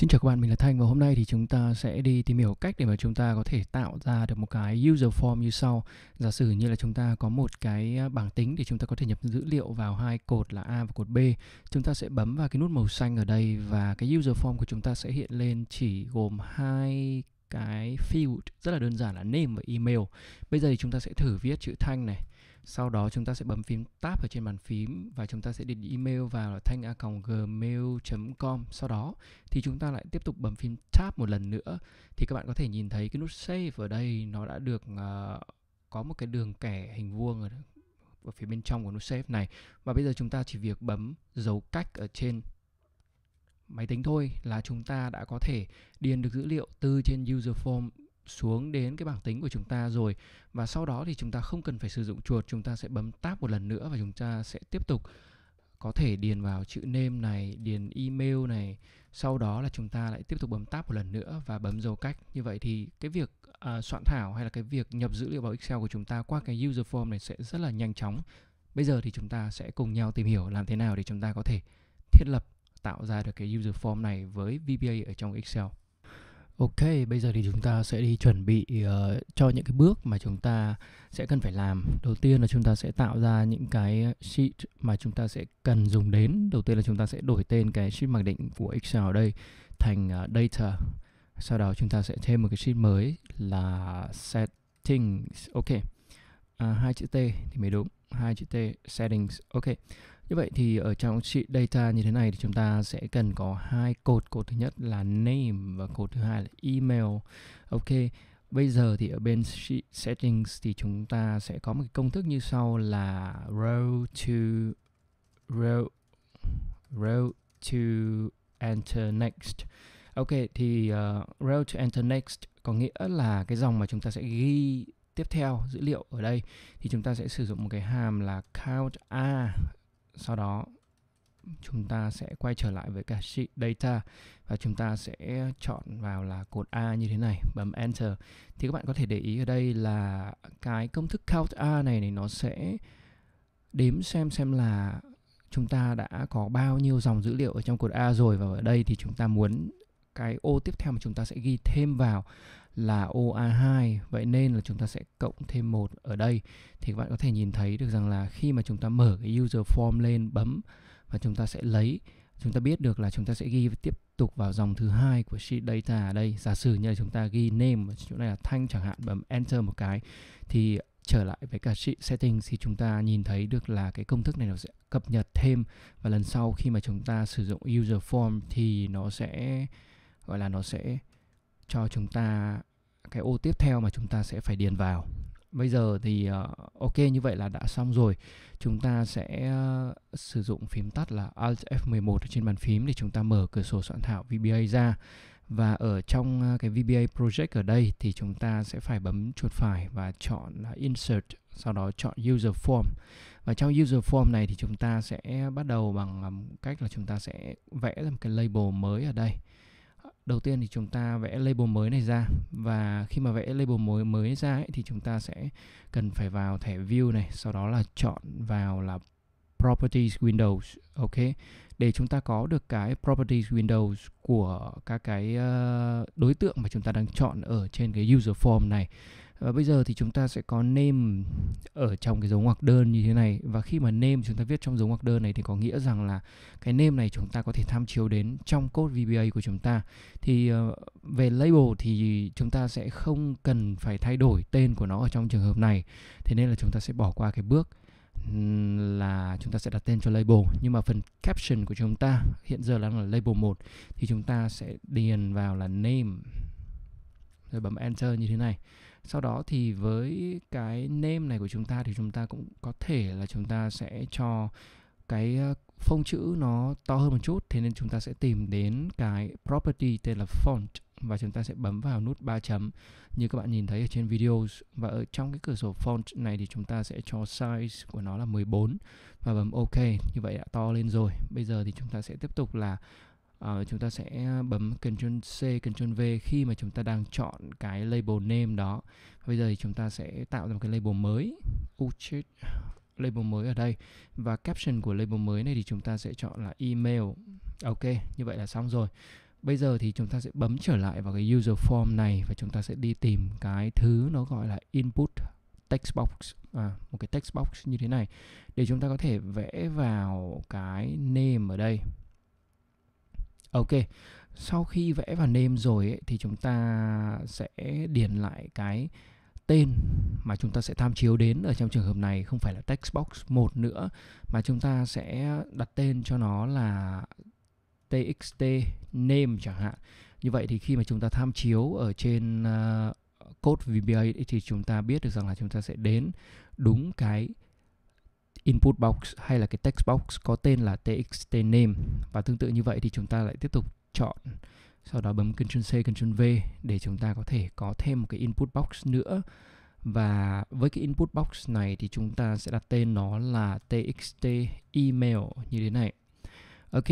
Xin chào các bạn, mình là Thanh và hôm nay thì chúng ta sẽ đi tìm hiểu cách để mà chúng ta có thể tạo ra được một cái user form như sau. Giả sử như là chúng ta có một cái à, bảng tính để chúng ta có thể nhập dữ liệu vào hai cột là A và cột B. Chúng ta sẽ bấm vào cái nút màu xanh ở đây và cái user form của chúng ta sẽ hiện lên chỉ gồm hai cái field rất là đơn giản là name và email. Bây giờ thì chúng ta sẽ thử viết chữ Thanh này sau đó chúng ta sẽ bấm phím tab ở trên bàn phím và chúng ta sẽ điền email vào là thanh a gmail.com sau đó thì chúng ta lại tiếp tục bấm phím tab một lần nữa. Thì các bạn có thể nhìn thấy cái nút save ở đây nó đã được uh, có một cái đường kẻ hình vuông ở, ở phía bên trong của nút save này. Và bây giờ chúng ta chỉ việc bấm dấu cách ở trên máy tính thôi là chúng ta đã có thể điền được dữ liệu từ trên user form xuống đến cái bảng tính của chúng ta rồi. Và sau đó thì chúng ta không cần phải sử dụng chuột chúng ta sẽ bấm tab một lần nữa và chúng ta sẽ tiếp tục có thể điền vào chữ name này điền email này. Sau đó là chúng ta lại tiếp tục bấm tab một lần nữa và bấm dấu cách. Như vậy thì cái việc uh, soạn thảo hay là cái việc nhập dữ liệu vào Excel của chúng ta qua cái user form này sẽ rất là nhanh chóng. Bây giờ thì chúng ta sẽ cùng nhau tìm hiểu làm thế nào để chúng ta có thể thiết lập tạo ra được cái user form này với VBA ở trong Excel. Ok, bây giờ thì chúng ta sẽ đi chuẩn bị uh, cho những cái bước mà chúng ta sẽ cần phải làm. Đầu tiên là chúng ta sẽ tạo ra những cái sheet mà chúng ta sẽ cần dùng đến. Đầu tiên là chúng ta sẽ đổi tên cái sheet mặc định của Excel ở đây thành uh, data. Sau đó chúng ta sẽ thêm một cái sheet mới là settings. Ok, à, hai chữ T thì mới đúng. Hai chữ T settings. Ok. Như vậy thì ở trong sheet data như thế này thì chúng ta sẽ cần có hai cột. Cột thứ nhất là name và cột thứ hai là email. Ok. Bây giờ thì ở bên sheet settings thì chúng ta sẽ có một cái công thức như sau là row to row row to enter next. Ok thì uh, row to enter next có nghĩa là cái dòng mà chúng ta sẽ ghi tiếp theo dữ liệu ở đây thì chúng ta sẽ sử dụng một cái hàm là count a sau đó chúng ta sẽ quay trở lại với cả sheet data và chúng ta sẽ chọn vào là cột A như thế này, bấm enter. Thì các bạn có thể để ý ở đây là cái công thức count A này này nó sẽ đếm xem xem là chúng ta đã có bao nhiêu dòng dữ liệu ở trong cột A rồi và ở đây thì chúng ta muốn cái ô tiếp theo mà chúng ta sẽ ghi thêm vào là OA2 vậy nên là chúng ta sẽ cộng thêm một ở đây. Thì các bạn có thể nhìn thấy được rằng là khi mà chúng ta mở cái user form lên, bấm và chúng ta sẽ lấy, chúng ta biết được là chúng ta sẽ ghi tiếp tục vào dòng thứ hai của sheet data ở đây. Giả sử như là chúng ta ghi name chỗ này là thanh chẳng hạn, bấm enter một cái, thì trở lại với cả sheet settings thì chúng ta nhìn thấy được là cái công thức này nó sẽ cập nhật thêm. Và lần sau khi mà chúng ta sử dụng user form thì nó sẽ gọi là nó sẽ cho chúng ta cái ô tiếp theo mà chúng ta sẽ phải điền vào. Bây giờ thì uh, ok như vậy là đã xong rồi. Chúng ta sẽ uh, sử dụng phím tắt là Alt F11 trên bàn phím để chúng ta mở cửa sổ soạn thảo VBA ra. Và ở trong uh, cái VBA project ở đây thì chúng ta sẽ phải bấm chuột phải và chọn uh, Insert sau đó chọn User Form. Và trong User Form này thì chúng ta sẽ bắt đầu bằng um, cách là chúng ta sẽ vẽ ra một cái label mới ở đây đầu tiên thì chúng ta vẽ label mới này ra. Và khi mà vẽ label mới mới ra ấy, thì chúng ta sẽ cần phải vào thẻ view này sau đó là chọn vào là properties windows ok? Để chúng ta có được cái properties windows của các cái uh, đối tượng mà chúng ta đang chọn ở trên cái user form này và bây giờ thì chúng ta sẽ có name ở trong cái dấu ngoặc đơn như thế này. Và khi mà name chúng ta viết trong dấu ngoặc đơn này thì có nghĩa rằng là cái name này chúng ta có thể tham chiếu đến trong code VBA của chúng ta. Thì uh, về label thì chúng ta sẽ không cần phải thay đổi tên của nó ở trong trường hợp này. Thế nên là chúng ta sẽ bỏ qua cái bước là chúng ta sẽ đặt tên cho label. Nhưng mà phần caption của chúng ta hiện giờ đang là label 1 thì chúng ta sẽ điền vào là name rồi bấm enter như thế này sau đó thì với cái name này của chúng ta thì chúng ta cũng có thể là chúng ta sẽ cho cái ờ, phông chữ nó to hơn một chút. Thế nên chúng ta sẽ tìm đến cái property tên là font và chúng ta sẽ bấm vào nút ba chấm. Như các bạn nhìn thấy ở trên video và ở trong cái cửa sổ font này thì chúng ta sẽ cho size của nó là 14 và bấm ok. Như vậy đã to lên rồi. Bây giờ thì chúng ta sẽ tiếp tục là uh, chúng ta sẽ bấm Ctrl C, Ctrl V khi mà chúng ta đang chọn cái label name đó. Bây giờ thì chúng ta sẽ tạo ra một cái label mới. Uchit label mới ở đây và caption của label mới này thì chúng ta sẽ chọn là email. Ok, như vậy là xong rồi. bây giờ thì chúng ta sẽ bấm trở lại vào cái user form này và chúng ta sẽ đi tìm cái thứ nó gọi là input text box à, một cái text box như thế này để chúng ta có thể vẽ vào cái name ở đây ok sau khi vẽ vào name rồi ấy, thì chúng ta sẽ điền lại cái tên mà chúng ta sẽ tham chiếu đến ở trong trường hợp này. Không phải là text box một nữa mà chúng ta sẽ đặt tên cho nó là txt name chẳng hạn. Như vậy thì khi mà chúng ta tham chiếu ở trên uh, code VBA thì chúng ta biết được rằng là chúng ta sẽ đến đúng cái input box hay là cái text box có tên là txt name. Và tương tự như vậy thì chúng ta lại tiếp tục chọn. Sau đó bấm Ctrl C Ctrl V để chúng ta có thể có thêm một cái input box nữa. Và với cái input box này thì chúng ta sẽ đặt tên nó là txt email như thế này. Ok,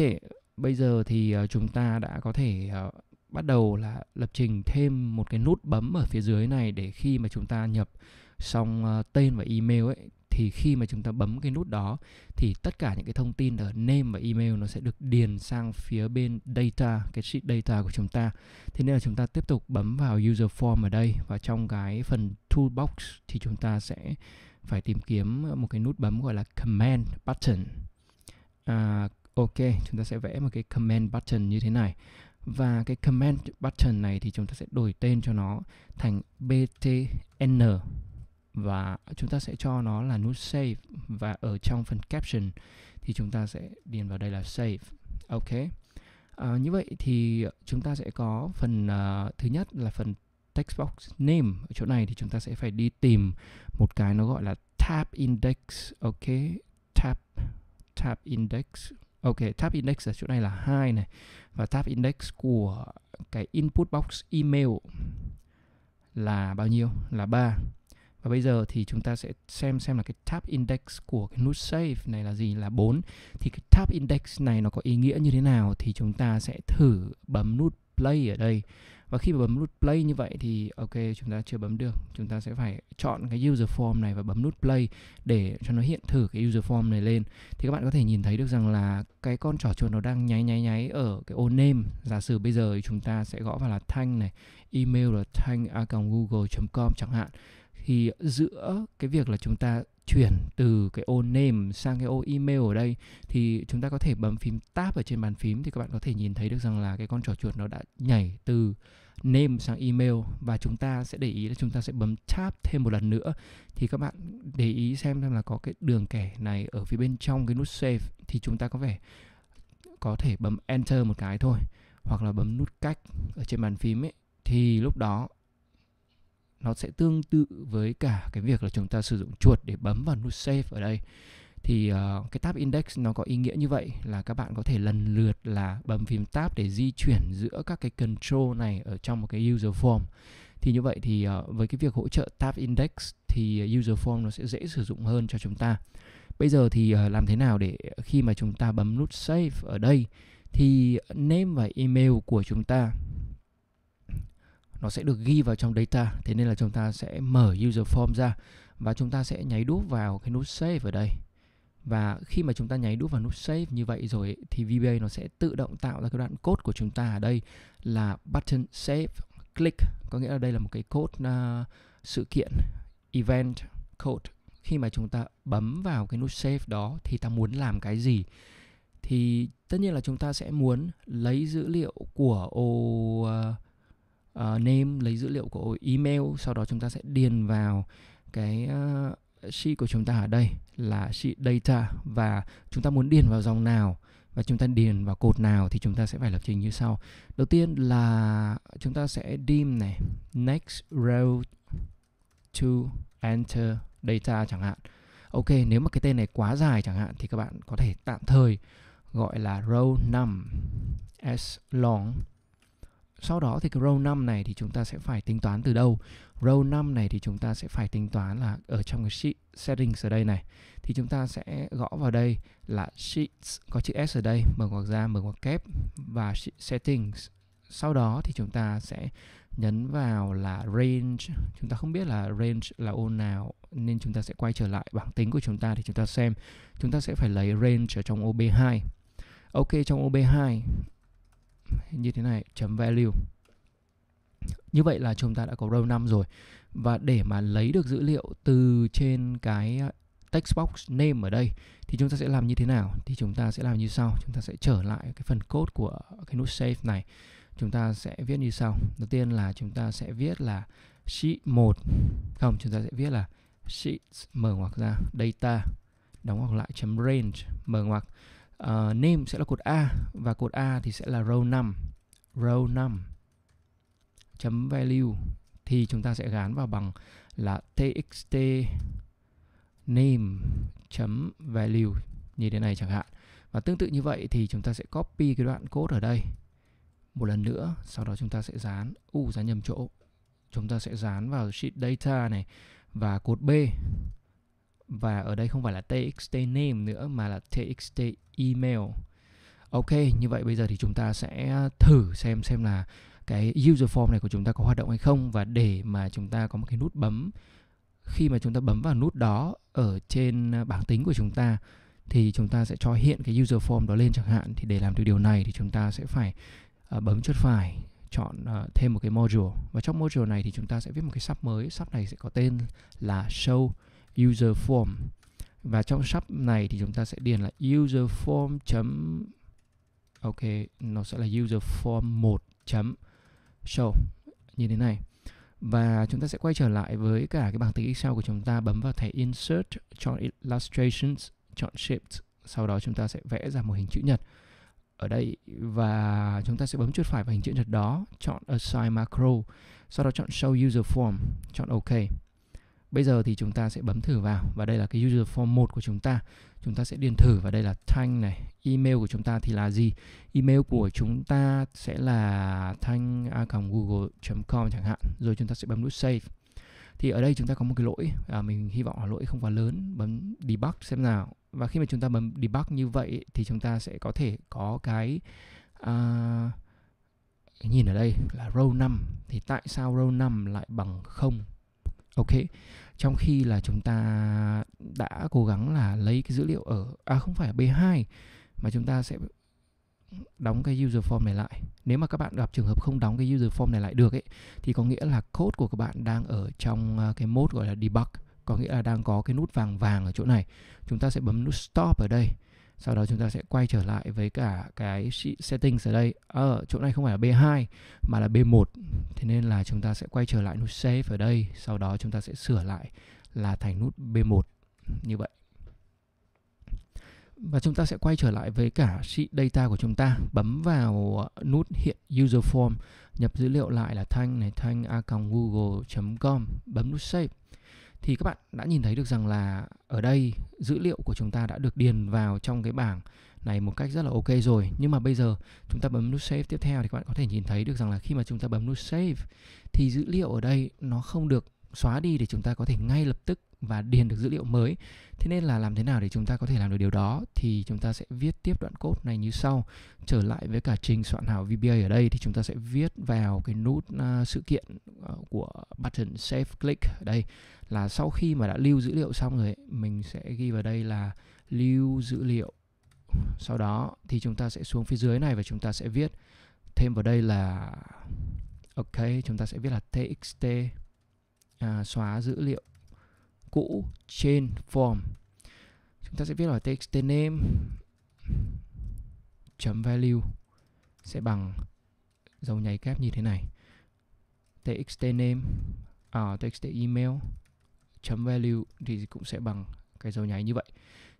bây giờ thì ờ, chúng ta đã có thể ờ, bắt đầu là lập trình thêm một cái nút bấm ở phía dưới này để khi mà chúng ta nhập xong ờ, tên và email ấy thì khi mà chúng ta bấm cái nút đó thì tất cả những cái thông tin ở name và email nó sẽ được điền sang phía bên data cái sheet data của chúng ta. Thế nên là chúng ta tiếp tục bấm vào user form ở đây và trong cái phần toolbox thì chúng ta sẽ phải tìm kiếm một cái nút bấm gọi là command button. À, ok chúng ta sẽ vẽ một cái command button như thế này. Và cái command button này thì chúng ta sẽ đổi tên cho nó thành btn và chúng ta sẽ cho nó là nút save. Và ở trong phần caption thì chúng ta sẽ điền vào đây là save. Ok. À, như vậy thì chúng ta sẽ có phần uh, thứ nhất là phần text box name. Ở chỗ này thì chúng ta sẽ phải đi tìm một cái nó gọi là tab index. Ok. Tab tab index. Ok tab index ở chỗ này là hai này. Và tab index của cái input box email là bao nhiêu? Là 3 và bây giờ thì chúng ta sẽ xem xem là cái tab index của cái nút save này là gì, là 4 thì cái tab index này nó có ý nghĩa như thế nào thì chúng ta sẽ thử bấm nút play ở đây. Và khi mà bấm nút play như vậy thì, ok, chúng ta chưa bấm được. Chúng ta sẽ phải chọn cái user form này và bấm nút play để cho nó hiện thử cái user form này lên. Thì các bạn có thể nhìn thấy được rằng là cái con trỏ chuột nó đang nháy nháy nháy ở cái ô name giả sử bây giờ chúng ta sẽ gõ vào là thanh này, email là thanh a google.com chẳng hạn thì giữa cái việc là chúng ta chuyển từ cái ô name sang cái ô email ở đây, thì chúng ta có thể bấm phím tab ở trên bàn phím thì các bạn có thể nhìn thấy được rằng là cái con trỏ chuột nó đã nhảy từ name sang email và chúng ta sẽ để ý là chúng ta sẽ bấm tab thêm một lần nữa. Thì các bạn để ý xem xem là có cái đường kẻ này ở phía bên trong cái nút save thì chúng ta có vẻ có thể bấm enter một cái thôi, hoặc là bấm nút cách ở trên bàn phím ấy. Thì lúc đó nó sẽ tương tự với cả cái việc là chúng ta sử dụng chuột để bấm vào nút save ở đây. Thì uh, cái tab index nó có ý nghĩa như vậy là các bạn có thể lần lượt là bấm phím tab để di chuyển giữa các cái control này ở trong một cái user form. Thì như vậy thì uh, với cái việc hỗ trợ tab index thì user form nó sẽ dễ sử dụng hơn cho chúng ta. Bây giờ thì uh, làm thế nào để khi mà chúng ta bấm nút save ở đây thì name và email của chúng ta nó sẽ được ghi vào trong data. Thế nên là chúng ta sẽ mở user form ra và chúng ta sẽ nháy đúp vào cái nút save ở đây. Và khi mà chúng ta nháy đúp vào nút save như vậy rồi thì VBA nó sẽ tự động tạo ra cái đoạn code của chúng ta ở đây là button save click. Có nghĩa là đây là một cái code uh, sự kiện event code. Khi mà chúng ta bấm vào cái nút save đó thì ta muốn làm cái gì? Thì tất nhiên là chúng ta sẽ muốn lấy dữ liệu của ô uh, Ờ, uh, name lấy dữ liệu của email sau đó chúng ta sẽ điền vào cái uh, sheet của chúng ta ở đây là sheet data và chúng ta muốn điền vào dòng nào và chúng ta điền vào cột nào thì chúng ta sẽ phải lập trình như sau. Đầu tiên là chúng ta sẽ dim này next row to enter data chẳng hạn. Ok, nếu mà cái tên này quá dài chẳng hạn thì các bạn có thể tạm thời gọi là row num as long sau đó thì cái row 5 này thì chúng ta sẽ phải tính toán từ đâu? Row 5 này thì chúng ta sẽ phải tính toán là ở trong cái sheet settings ở đây này, thì chúng ta sẽ gõ vào đây là sheets có chữ S ở đây, mở ngoặc ra, mở ngoặc kép và settings. Sau đó thì chúng ta sẽ nhấn vào là range. Chúng ta không biết là range là ô nào nên chúng ta sẽ quay trở lại bảng tính của chúng ta thì chúng ta xem. Chúng ta sẽ phải lấy range ở trong OB2 ok, trong OB2 như thế này, chấm value. Như vậy là chúng ta đã có row 5 rồi. Và để mà lấy được dữ liệu từ trên cái à, text box name ở đây, thì chúng ta sẽ làm như thế nào? Thì chúng ta sẽ làm như sau. Chúng ta sẽ trở lại cái phần code của cái nút save này. Chúng ta sẽ viết như sau. Đầu tiên là chúng ta sẽ viết là sheet 1 không, chúng ta sẽ viết là sheet mở ngoặc ra. Data, đóng ngoặc lại chấm range mở ngoặc uh, name sẽ là cột A và cột A thì sẽ là row 5 row 5 chấm value. Thì chúng ta sẽ gán vào bằng là txt name chấm value như thế này chẳng hạn. Và tương tự như vậy thì chúng ta sẽ copy cái đoạn code ở đây. Một lần nữa sau đó chúng ta sẽ dán u uh, dán nhầm chỗ. Chúng ta sẽ dán vào sheet data này và cột B và ở đây không phải là txt name nữa mà là txt email. Ok như vậy bây giờ thì chúng ta sẽ thử xem xem là cái user form này của chúng ta có hoạt động hay không. Và để mà chúng ta có một cái nút bấm khi mà chúng ta bấm vào nút đó ở trên bảng tính của chúng ta thì chúng ta sẽ cho hiện cái user form đó lên chẳng hạn. Thì để làm được điều này thì chúng ta sẽ phải uh, bấm chuột phải chọn uh, thêm một cái module. Và trong module này thì chúng ta sẽ viết một cái sub mới. Sub này sẽ có tên là show user form. Và trong sub này thì chúng ta sẽ điền là user form chấm, ok, nó sẽ là user form 1 chấm show như thế này. Và chúng ta sẽ quay trở lại với cả cái bảng tính Excel của chúng ta, bấm vào thẻ Insert, chọn Illustrations, chọn shapes, sau đó chúng ta sẽ vẽ ra một hình chữ nhật ở đây. Và chúng ta sẽ bấm chuột phải vào hình chữ nhật đó, chọn Assign Macro, sau đó chọn Show User Form, chọn OK. Bây giờ thì chúng ta sẽ bấm thử vào và đây là cái user form 1 của chúng ta. Chúng ta sẽ điền thử và đây là thanh này. Email của chúng ta thì là gì? Email của chúng ta sẽ là thanh google.com chẳng hạn. Rồi chúng ta sẽ bấm nút save. Thì ở đây chúng ta có một cái lỗi, à, mình hy vọng là lỗi không quá lớn. Bấm debug xem nào. Và khi mà chúng ta bấm debug như vậy thì chúng ta sẽ có thể có cái uh, nhìn ở đây là row 5 thì tại sao row 5 lại bằng 0 ok trong khi là chúng ta đã cố gắng là lấy cái dữ liệu ở à không phải ở B2 mà chúng ta sẽ đóng cái user form này lại. Nếu mà các bạn gặp trường hợp không đóng cái user form này lại được ấy thì có nghĩa là code của các bạn đang ở trong à, cái mode gọi là debug, có nghĩa là đang có cái nút vàng vàng ở chỗ này. Chúng ta sẽ bấm nút stop ở đây sau đó chúng ta sẽ quay trở lại với cả cái settings ở đây. Ở à, chỗ này không phải là B2 mà là B1 thế nên là chúng ta sẽ quay trở lại nút save ở đây. Sau đó chúng ta sẽ sửa lại là thành nút B1 như vậy. Và chúng ta sẽ quay trở lại với cả sheet data của chúng ta. Bấm vào nút hiện user form nhập dữ liệu lại là thanh này thanh a google.com bấm nút save thì các bạn đã nhìn thấy được rằng là ở đây dữ liệu của chúng ta đã được điền vào trong cái bảng này một cách rất là ok rồi nhưng mà bây giờ chúng ta bấm nút save tiếp theo thì các bạn có thể nhìn thấy được rằng là khi mà chúng ta bấm nút save thì dữ liệu ở đây nó không được xóa đi để chúng ta có thể ngay lập tức và điền được dữ liệu mới. Thế nên là làm thế nào để chúng ta có thể làm được điều đó thì chúng ta sẽ viết tiếp đoạn code này như sau. Trở lại với cả trình soạn hảo VBA ở đây thì chúng ta sẽ viết vào cái nút uh, sự kiện của button save click. Ở đây là sau khi mà đã lưu dữ liệu xong rồi mình sẽ ghi vào đây là lưu dữ liệu. Sau đó thì chúng ta sẽ xuống phía dưới này và chúng ta sẽ viết thêm vào đây là ok chúng ta sẽ viết là txt à, xóa dữ liệu cũ trên form. Chúng ta sẽ viết là text name chấm value sẽ bằng dấu nháy kép như thế này txt name à, txt email chấm value thì cũng sẽ bằng cái dấu nháy như vậy.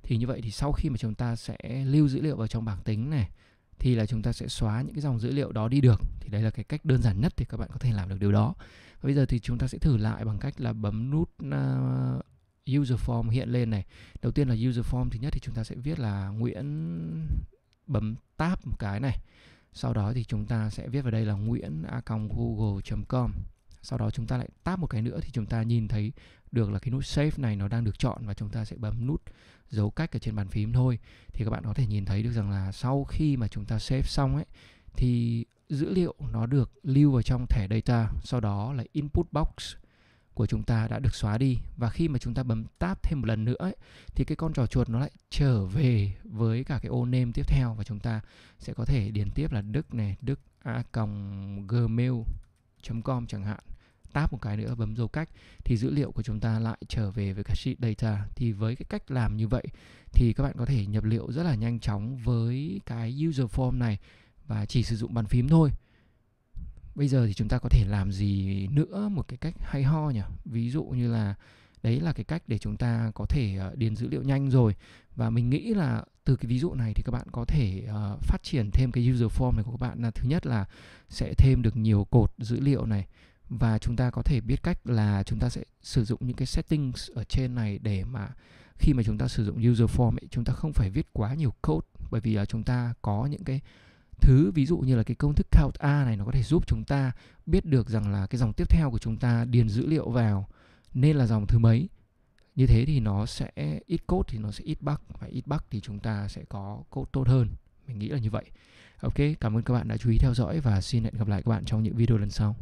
Thì như vậy thì sau khi mà chúng ta sẽ lưu dữ liệu vào trong bảng tính này thì là chúng ta sẽ xóa những cái dòng dữ liệu đó đi được. Thì đây là cái cách đơn giản nhất thì các bạn có thể làm được điều đó. Và bây giờ thì chúng ta sẽ thử lại bằng cách là bấm nút uh, user form hiện lên này. Đầu tiên là user form thứ nhất thì chúng ta sẽ viết là Nguyễn bấm tab một cái này sau đó thì chúng ta sẽ viết vào đây là nguyễn a google.com sau đó chúng ta lại tab một cái nữa thì chúng ta nhìn thấy được là cái nút save này nó đang được chọn và chúng ta sẽ bấm nút dấu cách ở trên bàn phím thôi. Thì các bạn có thể nhìn thấy được rằng là sau khi mà chúng ta save xong ấy, thì dữ liệu nó được lưu vào trong thẻ data, sau đó là input box của chúng ta đã được xóa đi. Và khi mà chúng ta bấm tab thêm một lần nữa ấy, thì cái con trò chuột nó lại trở về với cả cái ô name tiếp theo. Và chúng ta sẽ có thể điền tiếp là đức này đức a gmail.com chẳng hạn. Tab một cái nữa bấm dấu cách thì dữ liệu của chúng ta lại trở về với cái sheet data. Thì với cái cách làm như vậy thì các bạn có thể nhập liệu rất là nhanh chóng với cái user form này và chỉ sử dụng bàn phím thôi bây giờ thì chúng ta có thể làm gì nữa một cái cách hay ho nhỉ? Ví dụ như là đấy là cái cách để chúng ta có thể ờ, điền dữ liệu nhanh rồi. Và mình nghĩ là từ cái ví dụ này thì các bạn có thể uh, phát triển thêm cái user form này của các bạn. Là thứ nhất là sẽ thêm được nhiều cột dữ liệu này. Và chúng ta có thể biết cách là chúng ta sẽ sử dụng những cái settings ở trên này để mà khi mà chúng ta sử dụng user form ấy, chúng ta không phải viết quá nhiều code. Bởi vì uh, chúng ta có những cái thứ, ví dụ như là cái công thức count a này, nó có thể giúp chúng ta biết được rằng là cái dòng tiếp theo của chúng ta điền dữ liệu vào nên là dòng thứ mấy. Như thế thì nó sẽ, ít code thì nó sẽ ít bug, và ít bug thì chúng ta sẽ có code tốt hơn. Mình nghĩ là như vậy. Ok, cảm ơn các bạn đã chú ý theo dõi và xin hẹn gặp lại các bạn trong những video lần sau.